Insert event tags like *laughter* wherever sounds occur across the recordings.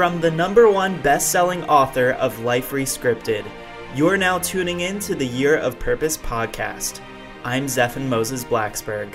From the number one best selling author of Life Rescripted, you're now tuning in to the Year of Purpose podcast. I'm Zephan Moses Blaxberg.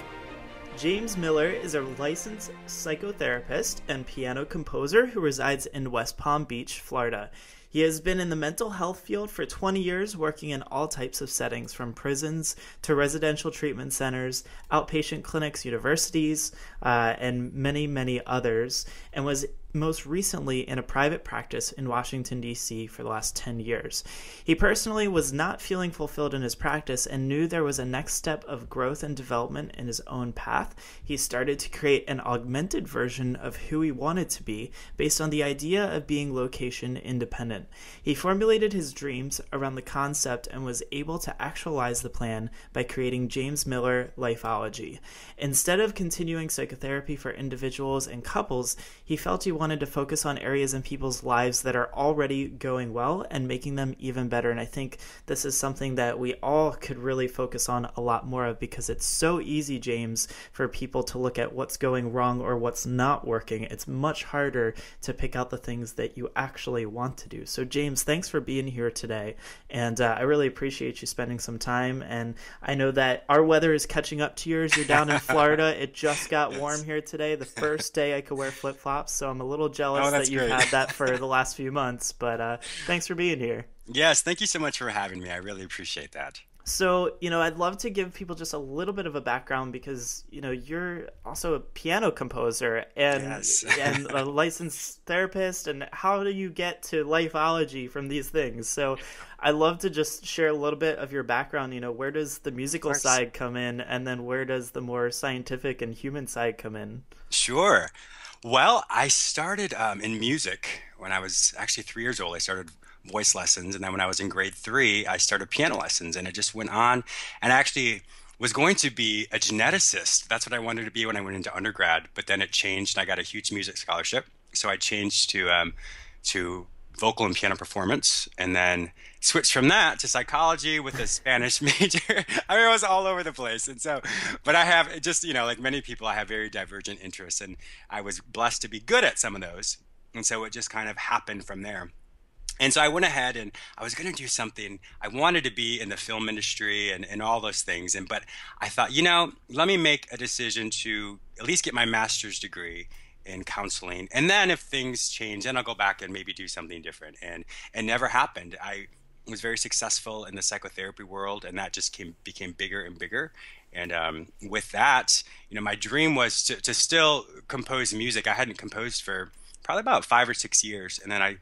James Miller is a licensed psychotherapist and piano composer who resides in West Palm Beach, Florida. He has been in the mental health field for 20 years, working in all types of settings from prisons to residential treatment centers, outpatient clinics, universities, uh, and many, many others, and was most recently in a private practice in Washington, D.C. for the last 10 years. He personally was not feeling fulfilled in his practice and knew there was a next step of growth and development in his own path. He started to create an augmented version of who he wanted to be based on the idea of being location independent. He formulated his dreams around the concept and was able to actualize the plan by creating James Miller Lifeology. Instead of continuing psychotherapy for individuals and couples, he felt he wanted wanted to focus on areas in people's lives that are already going well and making them even better. And I think this is something that we all could really focus on a lot more of because it's so easy, James, for people to look at what's going wrong or what's not working. It's much harder to pick out the things that you actually want to do. So, James, thanks for being here today. And uh, I really appreciate you spending some time. And I know that our weather is catching up to yours. You're down in *laughs* Florida. It just got warm here today, the first day I could wear flip flops. So I'm a little little jealous oh, that you've great. had that for *laughs* the last few months. But uh, thanks for being here. Yes, thank you so much for having me. I really appreciate that. So, you know, I'd love to give people just a little bit of a background because, you know, you're also a piano composer and yes. *laughs* and a licensed therapist and how do you get to lifeology from these things? So, I'd love to just share a little bit of your background, you know, where does the musical side come in and then where does the more scientific and human side come in? Sure. Well, I started um, in music when I was actually three years old. I started voice lessons, and then when I was in grade three, I started piano lessons, and it just went on. And I actually was going to be a geneticist. That's what I wanted to be when I went into undergrad. But then it changed, and I got a huge music scholarship, so I changed to um, to vocal and piano performance, and then switched from that to psychology with a Spanish *laughs* major. I mean, it was all over the place. And so, but I have just, you know, like many people, I have very divergent interests, and I was blessed to be good at some of those. And so it just kind of happened from there. And so I went ahead and I was going to do something. I wanted to be in the film industry and, and all those things. And but I thought, you know, let me make a decision to at least get my master's degree in counseling. And then if things change, then I'll go back and maybe do something different. And it never happened. I was very successful in the psychotherapy world, and that just came became bigger and bigger. And um, with that, you know, my dream was to, to still compose music. I hadn't composed for probably about five or six years, and then I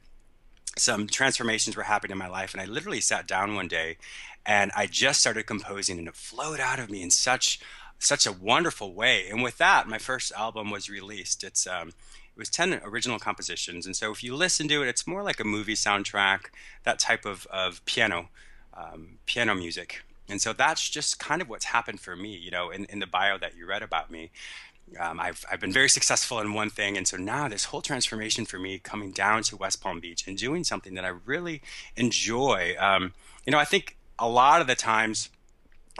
some transformations were happening in my life, and I literally sat down one day, and I just started composing, and it flowed out of me in such such a wonderful way. And with that, my first album was released. It's um, it was 10 original compositions. And so if you listen to it, it's more like a movie soundtrack, that type of, of piano, um, piano music. And so that's just kind of what's happened for me, you know, in, in the bio that you read about me. Um, I've, I've been very successful in one thing. And so now this whole transformation for me coming down to West Palm Beach and doing something that I really enjoy. Um, you know, I think a lot of the times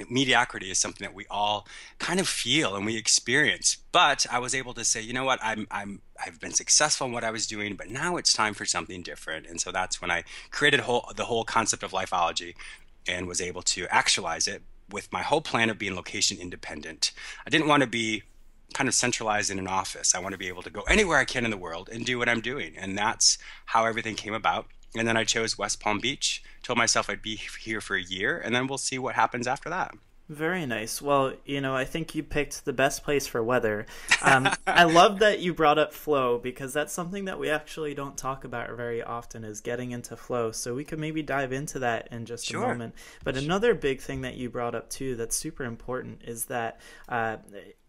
mediocrity is something that we all kind of feel and we experience. But i was able to say you know what? I'm i'm i've been successful in what i was doing but now it's time for something different. And so that's when i created whole, the whole concept of lifeology and was able to actualize it with my whole plan of being location independent. I didn't want to be kind of centralized in an office. I want to be able to go anywhere i can in the world and do what i'm doing. And that's how everything came about and then I chose West Palm Beach. Told myself I'd be here for a year, and then we'll see what happens after that. Very nice. Well, you know, I think you picked the best place for weather. Um, I love that you brought up flow because that's something that we actually don't talk about very often is getting into flow. So we could maybe dive into that in just sure. a moment. But another big thing that you brought up too that's super important is that uh,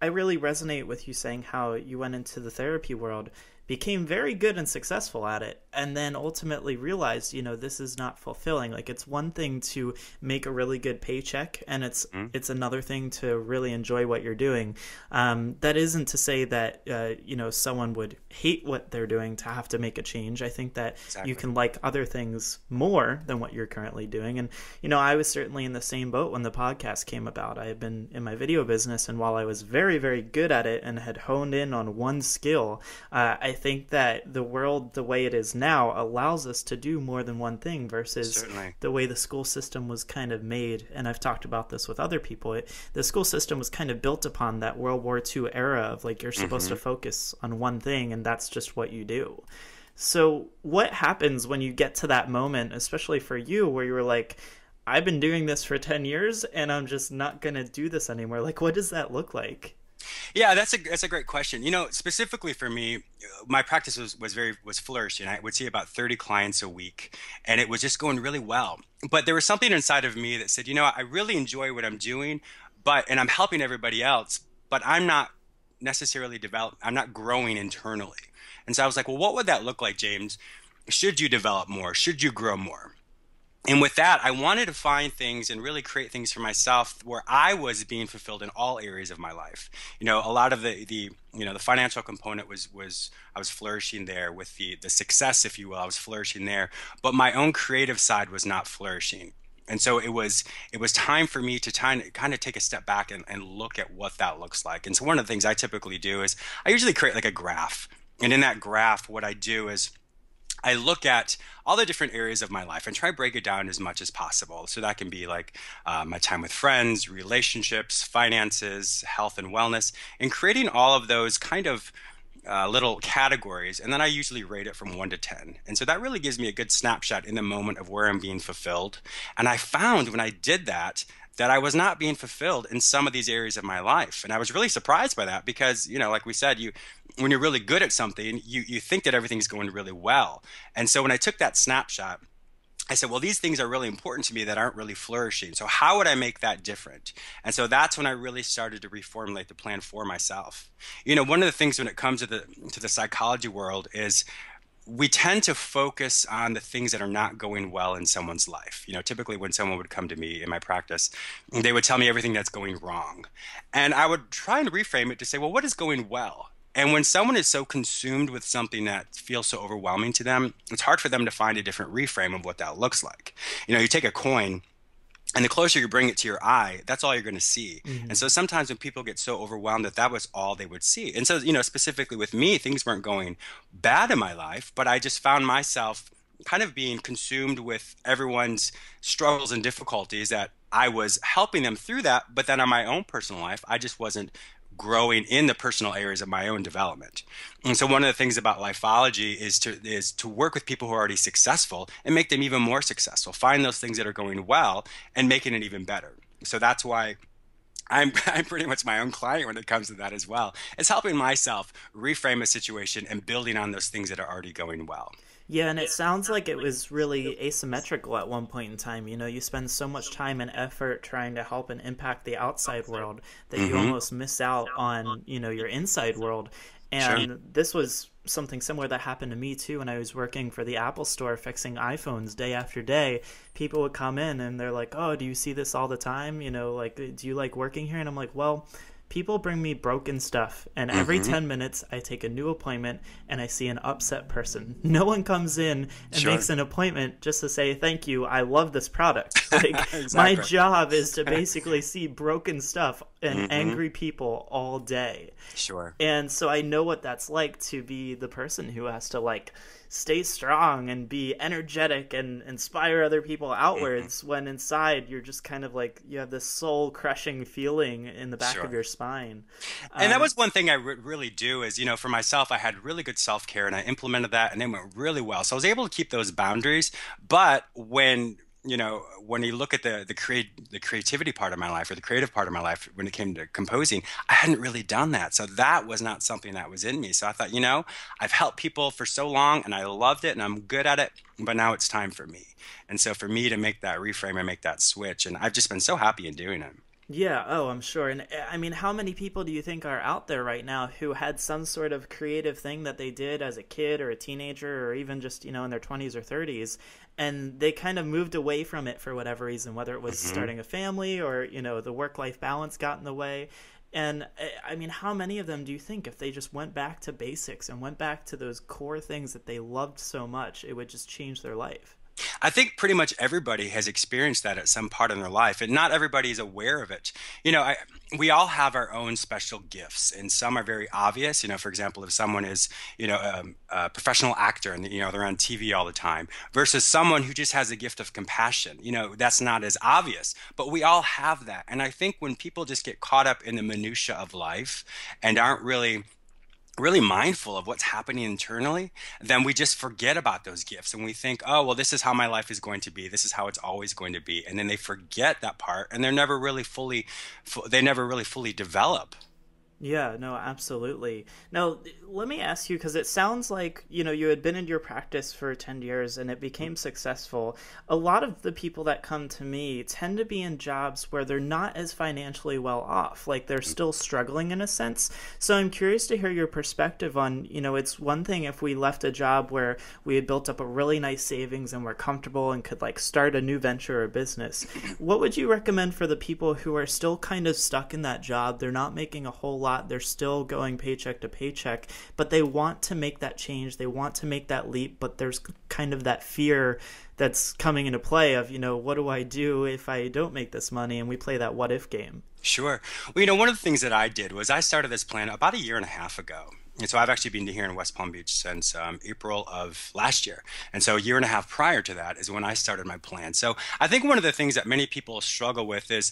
I really resonate with you saying how you went into the therapy world became very good and successful at it and then ultimately realized you know this is not fulfilling. Like it's one thing to make a really good paycheck and it's mm. it's another thing to really enjoy what you're doing. Um, that isn't to say that uh, you know someone would hate what they're doing to have to make a change. I think that exactly. you can like other things more than what you're currently doing. And you know i was certainly in the same boat when the podcast came about. I had been in my video business and while i was very very good at it and had honed in on one skill uh, i think that the world the way it is now allows us to do more than one thing versus Certainly. the way the school system was kind of made and I've talked about this with other people it, the school system was kind of built upon that World War II era of like you're supposed Mm-hmm. to focus on one thing and that's just what you do so what happens when you get to that moment especially for you where you were like I've been doing this for 10 years and I'm just not going to do this anymore like what does that look like Yeah, that's a that's a great question. You know, specifically for me, uh, my practice was, was very was flourishing. I would see about thirty clients a week, and it was just going really well. But there was something inside of me that said, you know, I really enjoy what I'm doing, but and I'm helping everybody else, but I'm not necessarily develop. I'm not growing internally. And so I was like, well, what would that look like, James? Should you develop more? Should you grow more? And with that, I wanted to find things and really create things for myself where I was being fulfilled in all areas of my life. You know, a lot of the the you know the financial component was was I was flourishing there with the the success, if you will. I was flourishing there, but my own creative side was not flourishing. And so it was it was time for me to kind of, kind of take a step back and, and look at what that looks like. And so one of the things I typically do is I usually create like a graph. And in that graph, what I do is I look at all the different areas of my life and try to break it down as much as possible. So that can be like uh, my time with friends, relationships, finances, health and wellness, and creating all of those kind of uh, little categories. And then I usually rate it from one to 10. And so that really gives me a good snapshot in the moment of where I'm being fulfilled. And I found when I did that, that I was not being fulfilled in some of these areas of my life. And I was really surprised by that because, you know, like we said, you when you're really good at something, you you think that everything's going really well. And so when I took that snapshot, I said, well, these things are really important to me that aren't really flourishing. So how would I make that different? And so that's when I really started to reformulate the plan for myself. You know, one of the things when it comes to the to the psychology world is we tend to focus on the things that are not going well in someone's life. You know, typically when someone would come to me in my practice, they would tell me everything that's going wrong. And I would try and reframe it to say, well, what is going well? And when someone is so consumed with something that feels so overwhelming to them, it's hard for them to find a different reframe of what that looks like. You know, you take a coin and the closer you bring it to your eye that's all you're going to see mm-hmm. and so sometimes when people get so overwhelmed that that was all they would see and so you know specifically with me things weren't going bad in my life but i just found myself kind of being consumed with everyone's struggles and difficulties that i was helping them through that but then on my own personal life i just wasn't growing in the personal areas of my own development. And so one of the things about lifeology is to is to work with people who are already successful and make them even more successful. Find those things that are going well and making it even better. So that's why I'm, *laughs* I'm pretty much my own client when it comes to that as well. It's helping myself reframe a situation and building on those things that are already going well. Yeah, and it sounds like it was really asymmetrical at one point in time. You know, you spend so much time and effort trying to help and impact the outside world that mm-hmm. you almost miss out on, you know, your inside world. And sure. this was something similar that happened to me too when I was working for the Apple store fixing iPhones day after day. People would come in and they're like, "Oh, do you see this all the time? You know, like do you like working here?" And I'm like, "Well, people bring me broken stuff and every mm-hmm. 10 minutes i take a new appointment and i see an upset person *laughs* no one comes in and sure. makes an appointment just to say thank you i love this product *laughs* like exactly. my job is to *laughs* basically see broken stuff and mm-hmm. angry people all day sure and so i know what that's like to be the person who has to like stay strong and be energetic and inspire other people outwards mm-hmm. when inside you're just kind of like you have this soul crushing feeling in the back sure. of your spine and um, that was one thing i re- really do is you know for myself i had really good self-care and i implemented that and it went really well so i was able to keep those boundaries but when you know, when you look at the the create the creativity part of my life or the creative part of my life when it came to composing, I hadn't really done that. So that was not something that was in me. So I thought, you know, I've helped people for so long and I loved it and I'm good at it, but now it's time for me. And so for me to make that reframe and make that switch, and I've just been so happy in doing it. Yeah, oh, I'm sure. And eh, I mean, how many people do you think are out there right now who had some sort of creative thing that they did as a kid or a teenager or even just, you know, in their 20s or 30s and they kind of moved away from it for whatever reason, whether it was mm-hmm. starting a family or, you know, the work-life balance got in the way. And I mean, how many of them do you think if they just went back to basics and went back to those core things that they loved so much, it would just change their life? I think pretty much everybody has experienced that at some part in their life, and not everybody is aware of it. You know, I, we all have our own special gifts, and some are very obvious. You know, for example, if someone is, you know, a, um, a professional actor and you know they're on TV all the time, versus someone who just has a gift of compassion. You know, that's not as obvious, but we all have that. And I think when people just get caught up in the minutia of life and aren't really really mindful of what's happening internally, then we just forget about those gifts and we think, oh, well, this is how my life is going to be. This is how it's always going to be. And then they forget that part and they're never really fully, they never really fully develop. Yeah, no, absolutely. Now, let me ask you because it sounds like, you know, you had been in your practice for 10 years and it became mm-hmm. successful. A lot of the people that come to me tend to be in jobs where they're not as financially well off, like they're mm-hmm. still struggling in a sense. So I'm curious to hear your perspective on, you know, it's one thing if we left a job where we had built up a really nice savings and we're comfortable and could like start a new venture or business. *clears throat* What would you recommend for the people who are still kind of stuck in that job? They're not making a whole lot. They're still going paycheck to paycheck, but they want to make that change. They want to make that leap, but there's kind of that fear that's coming into play of, you know, what do I do if I don't make this money? And we play that what if game. Sure. Well, you know, one of the things that I did was I started this plan about a year and a half ago. And so I've actually been here in West Palm Beach since um, April of last year. And so a year and a half prior to that is when I started my plan. So I think one of the things that many people struggle with is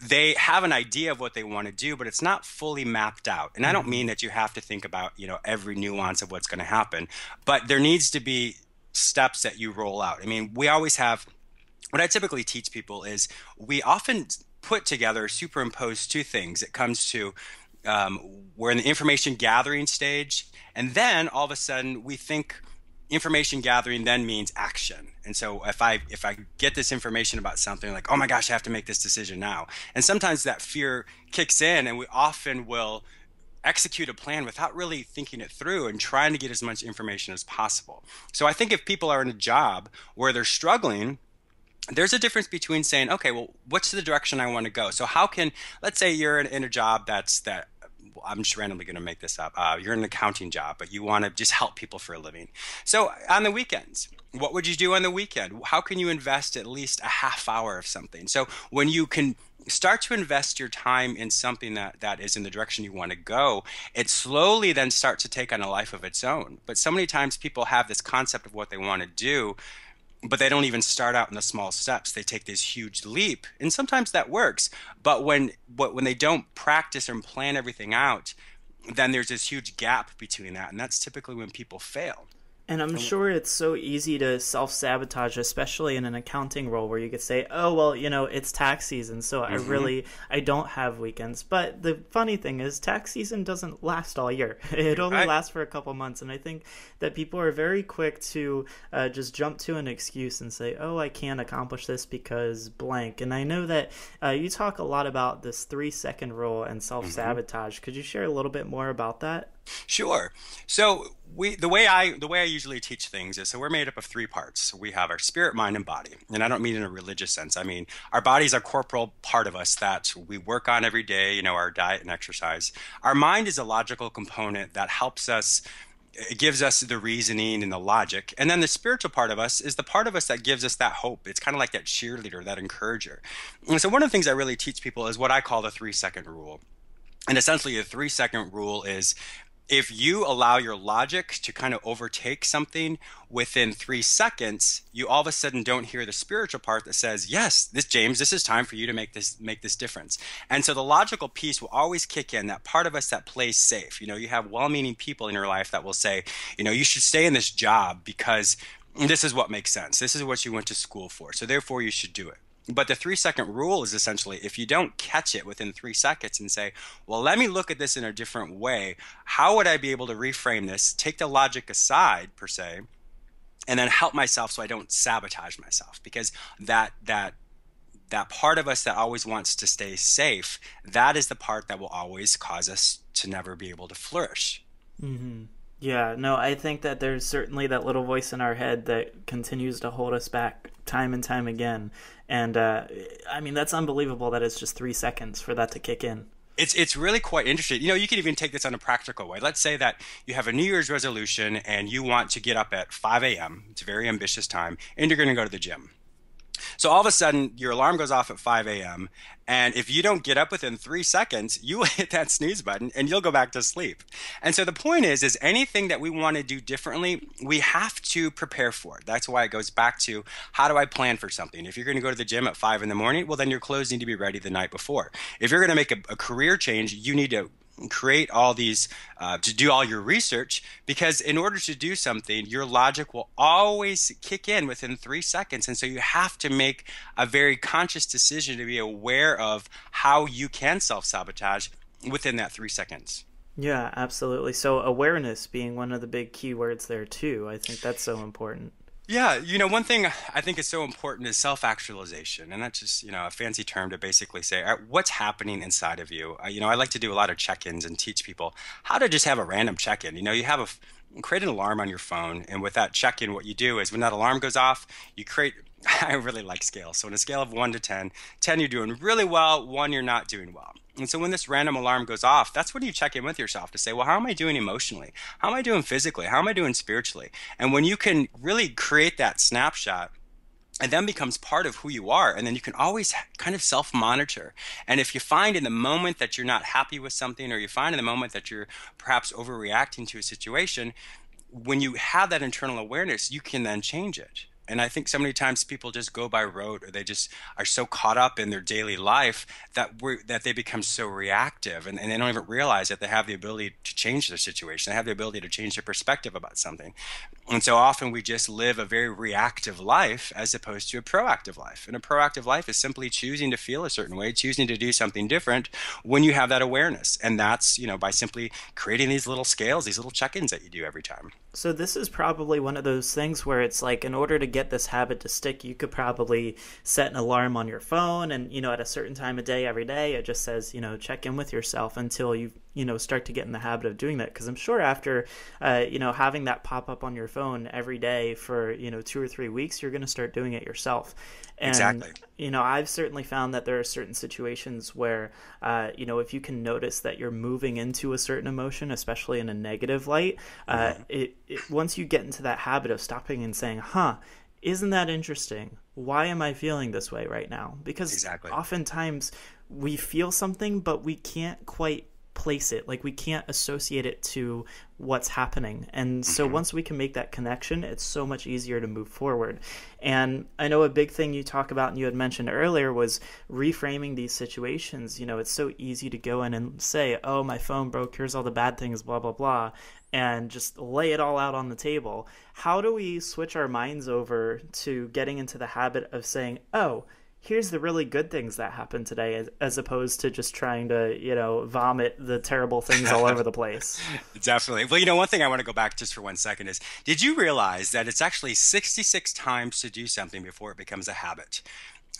they have an idea of what they want to do, but it's not fully mapped out. And I don't mean mm-hmm. that you have to think about, you know, every nuance of what's going to happen, but there needs to be steps that you roll out. I mean, we always have what I typically teach people is we often put together, superimpose two things. It comes to um, we're in the information gathering stage, and then all of a sudden we think information gathering then means action. And so if i if i get this information about something like oh my gosh i have to make this decision now. And sometimes that fear kicks in and we often will execute a plan without really thinking it through and trying to get as much information as possible. So i think if people are in a job where they're struggling there's a difference between saying okay well what's the direction i want to go? So how can let's say you're in, in a job that's that I'm just randomly going to make this up. Uh, you're in an accounting job, but you want to just help people for a living. So on the weekends, what would you do on the weekend? How can you invest at least a half hour of something? So when you can start to invest your time in something that, that is in the direction you want to go, it slowly then starts to take on a life of its own. But so many times people have this concept of what they want to do, but they don't even start out in the small steps. They take this huge leap, and sometimes that works. But when when they don't practice and plan everything out, then there's this huge gap between that, and that's typically when people fail. And I'm sure it's so easy to self sabotage, especially in an accounting role where you could say, "Oh, well, you know, it's tax season, so mm-hmm. I really I don't have weekends." But the funny thing is, tax season doesn't last all year; *laughs* it only right. lasts for a couple months. And I think that people are very quick to uh, just jump to an excuse and say, "Oh, I can't accomplish this because blank." And I know that uh, you talk a lot about this three second rule and self sabotage. Mm-hmm. Could you share a little bit more about that? Sure. So we the way I the way I usually teach things is so we're made up of three parts. So We have our spirit, mind, and body. And I don't mean in a religious sense. I mean our body's a corporal part of us that we work on every day, you know, our diet and exercise. Our mind is a logical component that helps us it gives us the reasoning and the logic. And then the spiritual part of us is the part of us that gives us that hope. It's kind of like that cheerleader, that encourager. And so one of the things I really teach people is what I call the three second rule. And essentially, the three second rule is if you allow your logic to kind of overtake something within three seconds, you all of a sudden don't hear the spiritual part that says, "Yes, this James, this is time for you to make this make this difference." And so the logical piece will always kick in. That part of us that plays safe. You know, you have well-meaning people in your life that will say, "You know, you should stay in this job because." This is what makes sense. This is what you went to school for. So therefore you should do it. But the three second rule is essentially if you don't catch it within three seconds and say, well, let me look at this in a different way, how would I be able to reframe this, take the logic aside, per se, and then help myself so I don't sabotage myself? Because that, that, that part of us that always wants to stay safe, that is the part that will always cause us to never be able to flourish. Mm-hmm. Yeah, no, I think that there's certainly that little voice in our head that continues to hold us back time and time again. And uh, I mean, that's unbelievable that it's just three seconds for that to kick in. It's it's really quite interesting. You know, you can even take this on a practical way. Let's say that you have a New Year's resolution and you want to get up at 5 a.m. It's a very ambitious time, and you're going to go to the gym. So all of a sudden, your alarm goes off at 5 a.m. And if you don't get up within three seconds, *laughs* you will hit that snooze button and you'll go back to sleep. And so the point is, is anything that we want to do differently, we have to prepare for it. That's why it goes back to how do I plan for something? If you're going to go to the gym at five in the morning, well, then your clothes need to be ready the night before. If you're going to make a, a career change, you need to create all these uh, to do all your research because in order to do something your logic will always kick in within three seconds. And so you have to make a very conscious decision to be aware of how you can self-sabotage within that three seconds. Yeah absolutely. So awareness being one of the big keywords there too. I think that's so important yeah, you know, one thing I think is so important is self actualization. And that's just, you know, a fancy term to basically say what's happening inside of you. Uh, you know, I like to do a lot of check ins and teach people how to just have a random check in. You know, you have a create an alarm on your phone. And with that check in, what you do is when that alarm goes off, you create *laughs* I really like scales. So on a scale of 1 to 10, 10 you're doing really well, 1 you're not doing well. And so when this random alarm goes off, that's when you check in with yourself to say, well, how am I doing emotionally? How am I doing physically? How am I doing spiritually? And when you can really create that snapshot, it then becomes part of who you are. And then you can always kind of self monitor. And if you find in the moment that you're not happy with something, or you find in the moment that you're perhaps overreacting to a situation, when you have that internal awareness, you can then change it. And I think so many times people just go by rote or they just are so caught up in their daily life that we that they become so reactive and, and they don't even realize that they have the ability to change their situation. They have the ability to change their perspective about something. And so often we just live a very reactive life as opposed to a proactive life. And a proactive life is simply choosing to feel a certain way, choosing to do something different when you have that awareness. And that's, you know, by simply creating these little scales, these little check-ins that you do every time. So this is probably one of those things where it's like in order to get this habit to stick, you could probably set an alarm on your phone and you know at a certain time of day every day it just says, you know, check in with yourself until you you know start to get in the habit of doing that. Because i'm sure after uh, you know having that pop up on your phone every day for you know two or three weeks you're going to start doing it yourself. And, exactly. you know i've certainly found that there are certain situations where uh, you know if you can notice that you're moving into a certain emotion especially in a negative light uh, mm-hmm. it, it, once you get into that habit of stopping and saying huh isn't that interesting? Why am i feeling this way right now? Because exactly. oftentimes we feel something but we can't quite place it. Like we can't associate it to what's happening. And so mm-hmm. once we can make that connection it's so much easier to move forward. And i know a big thing you talk about and you had mentioned earlier was reframing these situations. You know it's so easy to go in and say oh my phone broke. Here's all the bad things blah blah blah and just lay it all out on the table. How do we switch our minds over to getting into the habit of saying oh here's the really good things that happened today as, opposed to just trying to you know vomit the terrible things all over the place *laughs* definitely well you know one thing i want to go back just for one second is did you realize that it's actually 66 times to do something before it becomes a habit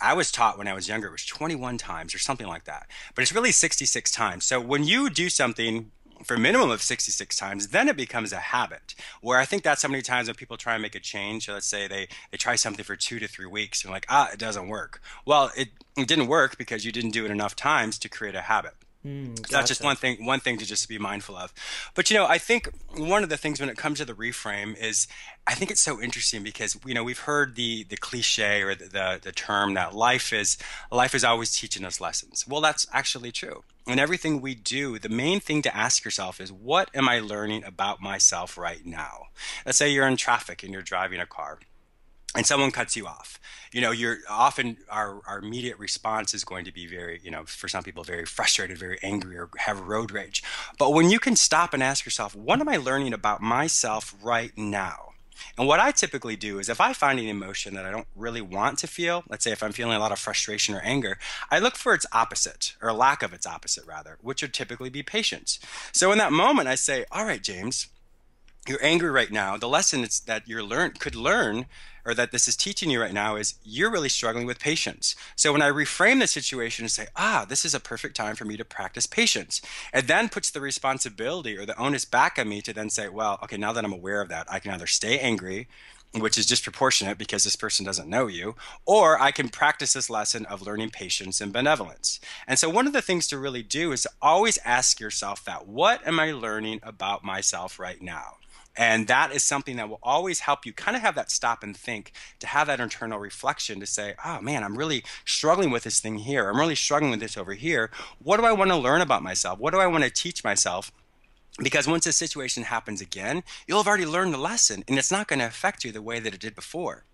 I was taught when I was younger it was 21 times or something like that. But it's really 66 times. So when you do something for a minimum of 66 times, then it becomes a habit. Where I think that's how many times when people try and make a change, so let's say they, they try something for two to three weeks and like, ah, it doesn't work. Well, it, it didn't work because you didn't do it enough times to create a habit. Mm, gotcha. That's just one thing. One thing to just be mindful of. But you know, I think one of the things when it comes to the reframe is, I think it's so interesting because you know we've heard the the cliche or the, the, the term that life is life is always teaching us lessons. Well, that's actually true. And everything we do, the main thing to ask yourself is, what am I learning about myself right now? Let's say you're in traffic and you're driving a car and someone cuts you off. You know you're often our, our immediate response is going to be very you know for some people very frustrated very angry or have road rage. But when you can stop and ask yourself what am i learning about myself right now? And what I typically do is if I find an emotion that I don't really want to feel, let's say if I'm feeling a lot of frustration or anger, I look for its opposite, or lack of its opposite rather, which would typically be patience. So in that moment, I say, All right, James, you're angry right now. The lesson that you're learn could learn or that this is teaching you right now is you're really struggling with patience. So when I reframe the situation and say, ah, this is a perfect time for me to practice patience, it then puts the responsibility or the onus back on me to then say, well, okay, now that I'm aware of that, I can either stay angry which is disproportionate because this person doesn't know you, or I can practice this lesson of learning patience and benevolence. And so, one of the things to really do is to always ask yourself that what am I learning about myself right now? And that is something that will always help you kind of have that stop and think, to have that internal reflection to say, oh man, I'm really struggling with this thing here. I'm really struggling with this over here. What do I want to learn about myself? What do I want to teach myself? Because once a situation happens again, you'll have already learned the lesson and it's not going to affect you the way that it did before.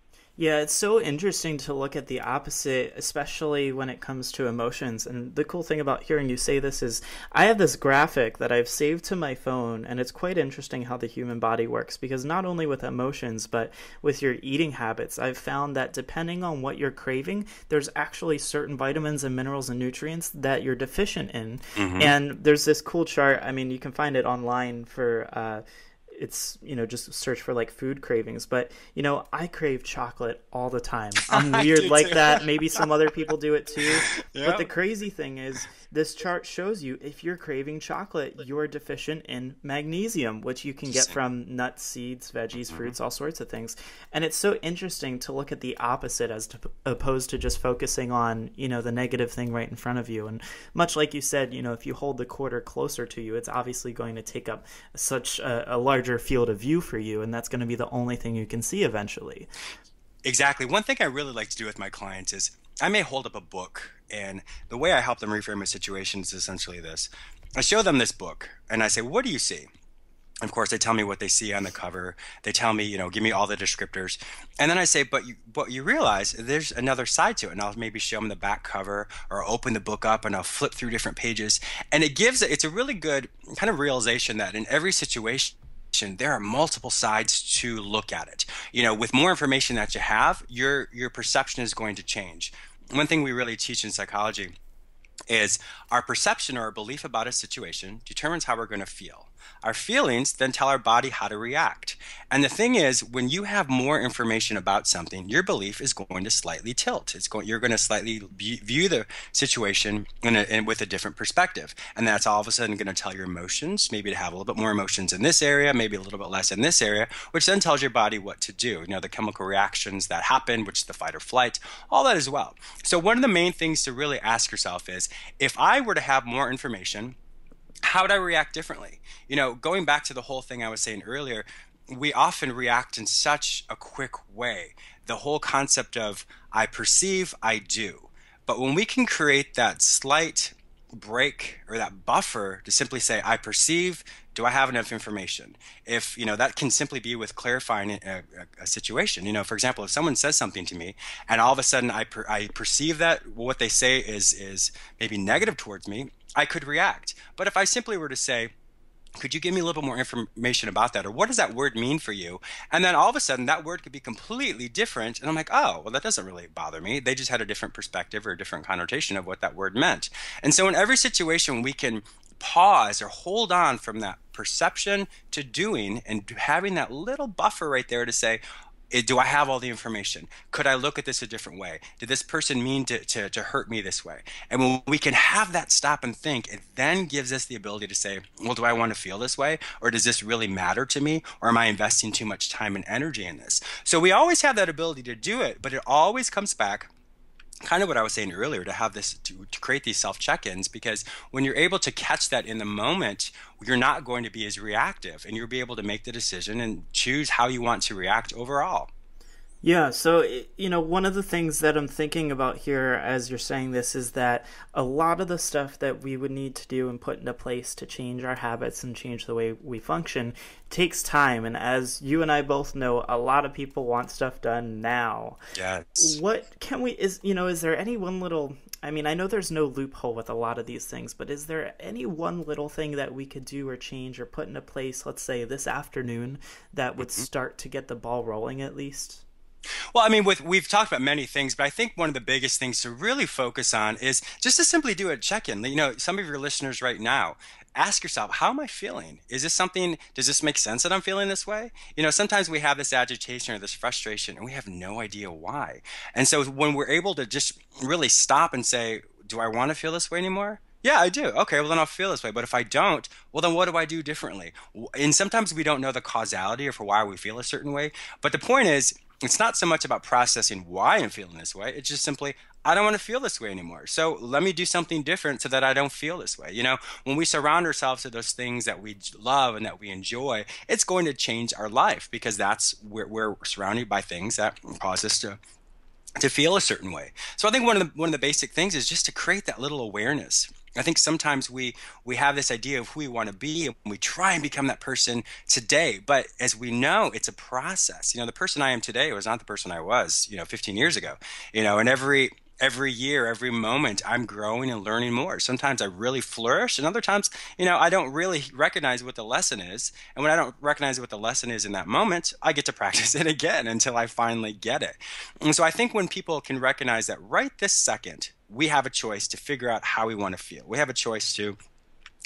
Yeah, it's so interesting to look at the opposite, especially when it comes to emotions. And the cool thing about hearing you say this is I have this graphic that I've saved to my phone, and it's quite interesting how the human body works because not only with emotions, but with your eating habits, I've found that depending on what you're craving, there's actually certain vitamins and minerals and nutrients that you're deficient in. Mm-hmm. And there's this cool chart. I mean, you can find it online for. Uh, it's you know just search for like food cravings but you know i crave chocolate all the time *laughs* i'm weird like too. that maybe some other people do it too yep. *laughs* but the crazy thing is this chart shows you if you're craving chocolate, you're deficient in magnesium, which you can get from nuts, seeds, veggies, mm-hmm. fruits, all sorts of things. And it's so interesting to look at the opposite as to, opposed to just focusing on, you know, the negative thing right in front of you. And much like you said, you know, if you hold the quarter closer to you, it's obviously going to take up such a, a larger field of view for you, and that's going to be the only thing you can see eventually. Exactly. One thing I really like to do with my clients is I may hold up a book, and the way I help them reframe a situation is essentially this. I show them this book, and I say, What do you see? of course, they tell me what they see on the cover. They tell me, you know, give me all the descriptors. And then I say, but you, but you realize there's another side to it. And I'll maybe show them the back cover or open the book up and I'll flip through different pages. And it gives, it's a really good kind of realization that in every situation, there are multiple sides to look at it. You know, with more information that you have, your your perception is going to change. One thing we really teach in psychology is our perception or our belief about a situation determines how we're going to feel. Our feelings then tell our body how to react. And the thing is, when you have more information about something, your belief is going to slightly tilt. It's going, you're going to slightly view the situation in a, in, with a different perspective. And that's all of a sudden going to tell your emotions, maybe to have a little bit more emotions in this area, maybe a little bit less in this area, which then tells your body what to do. You know, the chemical reactions that happen, which is the fight or flight, all that as well. So one of the main things to really ask yourself is, if I were to have more information, how would I react differently? You know, going back to the whole thing I was saying earlier, we often react in such a quick way. The whole concept of I perceive, I do. But when we can create that slight break or that buffer to simply say, I perceive, do I have enough information? If, you know, that can simply be with clarifying a, a, uh, uh, a, situation. You know, for example, if someone says something to me and all of a sudden I, per, I perceive that what they say is, is maybe negative towards me, I could react. But if I simply were to say, could you give me a little bit more information about that? Or what does that word mean for you? And then all of a sudden that word could be completely different. And i'm like oh well that doesn't really bother me. They just had a different perspective or a different connotation of what that word meant. And so in every situation we can pause or hold on from that perception to doing and having that little buffer right there to say Eh, do I have all the information? Could I look at this a different way? Did this person mean to, to, to hurt me this way? And when we can have that stop and think, it then gives us the ability to say, well, do I want to feel this way? Or does this really matter to me? Or am I investing too much time and energy in this? So we always have that ability to do it, but it always comes back kind of what I was saying earlier to have this to, to create these self check-ins because when you're able to catch that in the moment you're not going to be as reactive and you'll be able to make the decision and choose how you want to react overall yeah, so you know, one of the things that I'm thinking about here as you're saying this is that a lot of the stuff that we would need to do and put into place to change our habits and change the way we function takes time and as you and I both know, a lot of people want stuff done now. Yes. What can we is you know, is there any one little I mean, I know there's no loophole with a lot of these things, but is there any one little thing that we could do or change or put into place, let's say this afternoon, that would mm-hmm. start to get the ball rolling at least? Well, I mean, with we've talked about many things, but I think one of the biggest things to really focus on is just to simply do a check-in. You know, some of your listeners right now, ask yourself, how am I feeling? Is this something? Does this make sense that I'm feeling this way? You know, sometimes we have this agitation or this frustration, and we have no idea why. And so when we're able to just really stop and say, do I want to feel this way anymore? Yeah, I do. Okay, well then I'll feel this way. But if I don't, well then what do I do differently? And sometimes we don't know the causality or for why we feel a certain way. But the point is, it's not so much about processing why I'm feeling this way. It's just simply I don't want to feel this way anymore. So let me do something different so that I don't feel this way. You know, when we surround ourselves with those things that we love and that we enjoy, it's going to change our life because that's where we're surrounded by things that cause us to to feel a certain way. So I think one of the one of the basic things is just to create that little awareness. I think sometimes we we have this idea of who we want to be and we try and become that person today. But as we know, it's a process. You know, the person I am today was not the person I was, you know, 15 years ago. You know, and every every year, every moment, I'm growing and learning more. Sometimes I really flourish, and other times, you know, I don't really recognize what the lesson is. And when I don't recognize what the lesson is in that moment, I get to *laughs* practice it again until I finally get it. And so I think when people can recognize that right this second, we have a choice to figure out how we want to feel. We have a choice to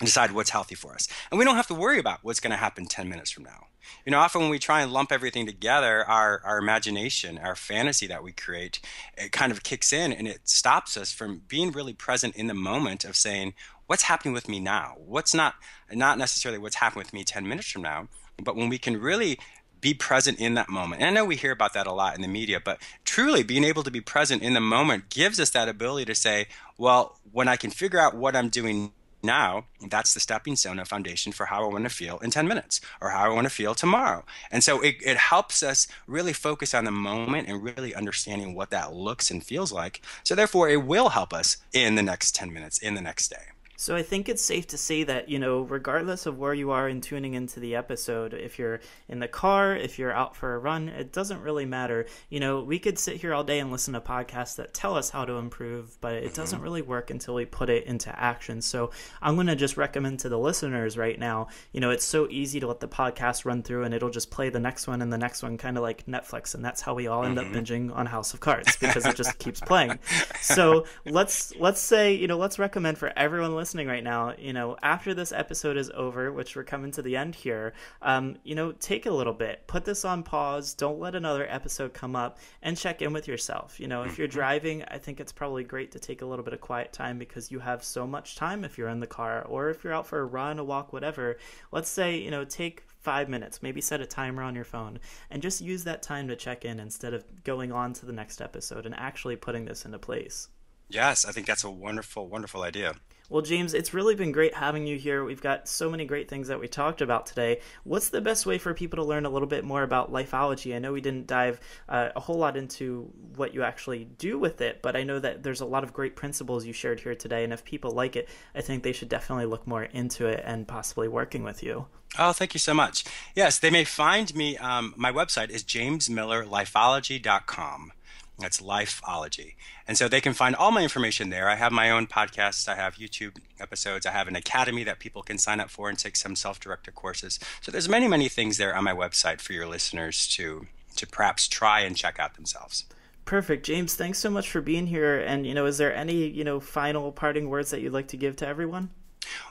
decide what's healthy for us. And we don't have to worry about what's going to happen 10 minutes from now you know often when we try and lump everything together our our imagination our fantasy that we create it kind of kicks in and it stops us from being really present in the moment of saying what's happening with me now what's not not necessarily what's happening with me 10 minutes from now but when we can really be present in that moment. And I know we hear about that a lot in the media, but truly being able to be present in the moment gives us that ability to say, well, when I can figure out what I'm doing now that's the stepping stone and foundation for how I want to feel in 10 minutes or how I want to feel tomorrow. And so it, it helps us really focus on the moment and really understanding what that looks and feels like. So therefore, it will help us in the next 10 minutes, in the next day. So I think it's safe to say that, you know, regardless of where you are in tuning into the episode, if you're in the car, if you're out for a run, it doesn't really matter. You know, we could sit here all day and listen to podcasts that tell us how to improve, but it doesn't really work until we put it into action. So I'm going to just recommend to the listeners right now, you know, it's so easy to let the podcast run through and it'll just play the next one and the next one kind of like Netflix and that's how we all end mm-hmm. up binging on House of Cards because it just keeps *laughs* playing. So let's let's say, you know, let's recommend for everyone listening listening right now, you know, after this episode is over, which we're coming to the end here, um, you know, take a little bit, put this on pause, don't let another episode come up, and check in with yourself. You know, if you're mm-hmm. driving, I think it's probably great to take a little bit of quiet time because you have so much time if you're in the car or if you're out for a run, a walk, whatever. Let's say, you know, take five minutes, maybe set a timer on your phone, and just use that time to check in instead of going on to the next episode and actually putting this into place. Yes, I think that's a wonderful, wonderful idea. Well, James, it's really been great having you here. We've got so many great things that we talked about today. What's the best way for people to learn a little bit more about lifeology? I know we didn't dive uh, a whole lot into what you actually do with it, but I know that there's a lot of great principles you shared here today. And if people like it, I think they should definitely look more into it and possibly working with you. Oh, thank you so much. Yes, they may find me. Um, my website is jamesmillerlifeology.com. That's Lifeology. And so they can find all my information there. I have my own podcasts, I have YouTube episodes, I have an academy that people can sign up for and take some self-directed courses. So there's many, many things there on my website for your listeners to to perhaps try and check out themselves. Perfect. James, thanks so much for being here. And you know, is there any, you know, final parting words that you'd like to give to everyone?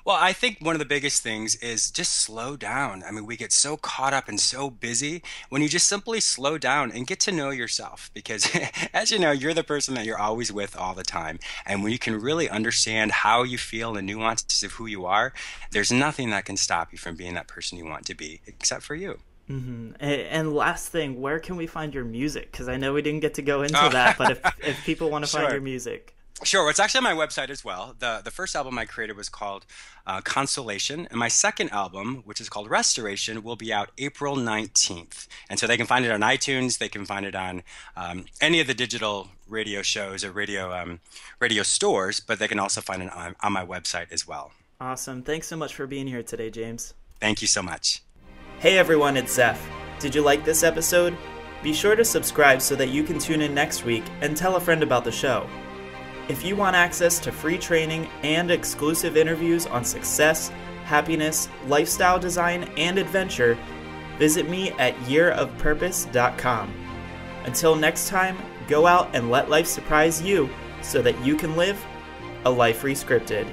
Well, I think one of the biggest things is just slow down. I mean, we get so caught up and so busy when you just simply slow down and get to know yourself because, *laughs* as you know, you're the person that you're always with all the time. And when you can really understand how you feel and the nuances of who you are, there's nothing that can stop you from being that person you want to be except for you. Mm-hmm. And, last thing, where can we find your music? Because I know we didn't get to go *laughs* into oh. that, but if, if people want to sure. find your music. Sure. It's actually on my website as well. The the first album I created was called uh, Consolation, and my second album, which is called Restoration, will be out April nineteenth. And so they can find it on iTunes. They can find it on um, any of the digital radio shows or radio um, radio stores, but they can also find it on, on my website as well. Awesome. Thanks so much for being here today, James. Thank you so much. Hey everyone, it's Zeph. Did you like this episode? Be sure to subscribe so that you can tune in next week and tell a friend about the show. If you want access to free training and exclusive interviews on success, happiness, lifestyle design, and adventure, visit me at yearofpurpose.com. Until next time, go out and let life surprise you so that you can live a life rescripted.